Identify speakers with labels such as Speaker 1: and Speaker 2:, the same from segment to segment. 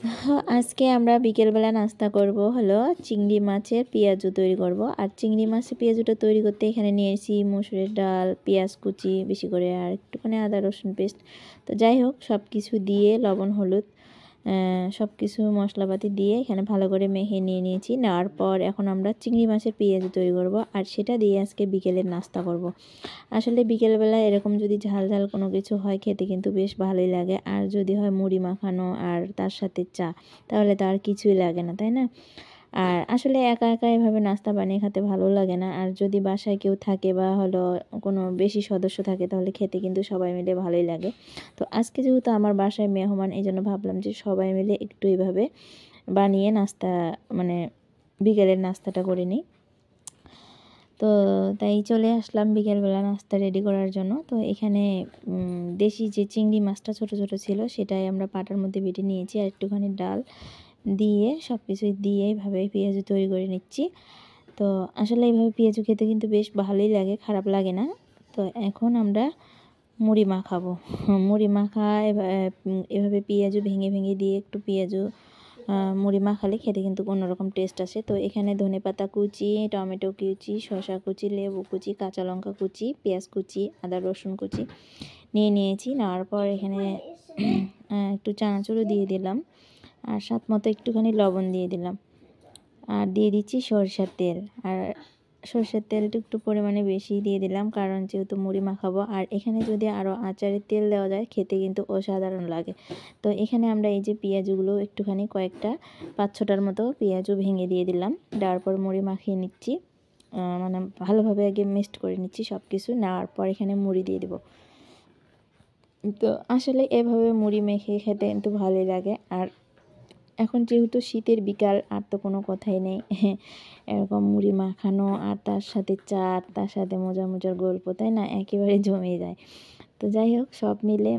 Speaker 1: আজকে আমরা বিকেলবেলা নাস্তা করব হলো চিংড়ি মাছের পেঁয়াজু তৈরি করব। আর চিংড়ি মাছের পেঁয়াজুটা তৈরি করতে এখানে নিয়েছি মুসুরের ডাল, পেঁয়াজ কুচি, বেশি করে আর একটুখানি আদা রসুন পেস্ট তো যাই হোক সব কিছু দিয়ে লবণ, হলুদ সব কিছু মশলাপাতি দিয়ে এখানে ভালো করে মেখে নিয়ে নিয়েছি। নেওয়ার পর এখন আমরা চিংড়ি মাছের পেঁয়াজ তৈরি করব আর সেটা দিয়ে আজকে বিকেলের নাস্তা করব। আসলে বিকেলবেলা এরকম যদি ঝাল ঝাল কোনো কিছু হয়, খেতে কিন্তু বেশ ভালোই লাগে। আর যদি হয় মুড়ি মাখানো আর তার সাথে চা, তাহলে তো আর কিছুই লাগে না, তাই না? আর আসলে একা একা এভাবে নাস্তা বানিয়ে খেতে ভালো লাগে না। আর যদি বাসায় কেউ থাকে বা হলো কোনো বেশি সদস্য থাকে তাহলে খেতে কিন্তু সবাই মিলে ভালোই লাগে। তো আজকে যেহেতু আমার বাসায় মেহমান, এই জন্য ভাবলাম যে সবাই মিলে একটু এইভাবে বানিয়ে নাস্তা মানে বিকেলের নাস্তাটা করে নিই। তো তাই চলে আসলাম বিকেলবেলা নাস্তা রেডি করার জন্য। তো এখানে দেশি যে চিংড়ি মাছটা ছোট ছোট ছিল সেটাই আমরা পাটার মধ্যে বেটে নিয়েছি। আর একটুখানি ডাল দিয়ে সব কিছুই দিয়ে এইভাবে পেঁয়াজু তৈরি করে নিচ্ছি। তো আসলে এইভাবে পেঁয়াজু খেতে কিন্তু বেশ ভালোই লাগে, খারাপ লাগে না। তো এখন আমরা মুড়ি মাখাবো। মুড়ি মাখা এভাবে পেঁয়াজু ভেঙে ভেঙে দিয়ে একটু পেঁয়াজু মুড়ি মাখালে খেতে কিন্তু অন্যরকম টেস্ট আসে। তো এখানে ধনে পাতা কুচি, টমেটো কুচি, শসা কুচি, লেবু কুচি, কাঁচা লঙ্কা কুচি, পেঁয়াজ কুচি, আদা, রসুন কুচি নিয়ে নিয়েছি। নেওয়ার পর এখানে একটু চানাচুরও দিয়ে দিলাম। আর স্বাদ মতো একটুখানি লবণ দিয়ে দিলাম। আর দিয়ে দিচ্ছি সরষের তেল। আর সরষের তেলটা একটু পরিমাণে বেশি দিয়ে দিলাম, কারণ যেহেতু মুড়ি মাখাবো। আর এখানে যদি আরও আচারের তেল দেওয়া যায়, খেতে কিন্তু অসাধারণ লাগে। তো এখানে আমরা এই যে পেঁয়াজগুলো একটুখানি কয়েকটা পাঁচ ছটার মতো পেঁয়াজও ভেঙে দিয়ে দিলাম। দেওয়ার পর মুড়ি মাখিয়ে নিচ্ছি। মানে ভালোভাবে আগে মিক্সড করে নিচ্ছি সব কিছু নেওয়ার পর এখানে মুড়ি দিয়ে দেবো। তো আসলে এভাবে মুড়ি মেখে খেতে কিন্তু ভালোই লাগে। আর এখন যেহেতু শীতের বিকাল, আর তো কোনো কথাই নেই। এরকম মুড়ি মাখানো, আর তার সাথে চা তার সাথে মজা মজার গল্প, তাই না? একেবারে জমে যায়। তো যাই হোক, সব মিলে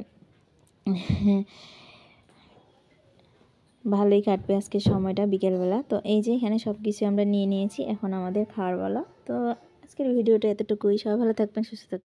Speaker 1: ভালোই কাটবে আজকে সময়টা বিকেলবেলা। তো এই যে এখানে সব কিছু আমরা নিয়ে নিয়েছি, এখন আমাদের খাওয়ার বেলা তো আজকের ভিডিওটা এতটুকুই। সবাই ভালো থাকবেন, সুস্থ থাকবেন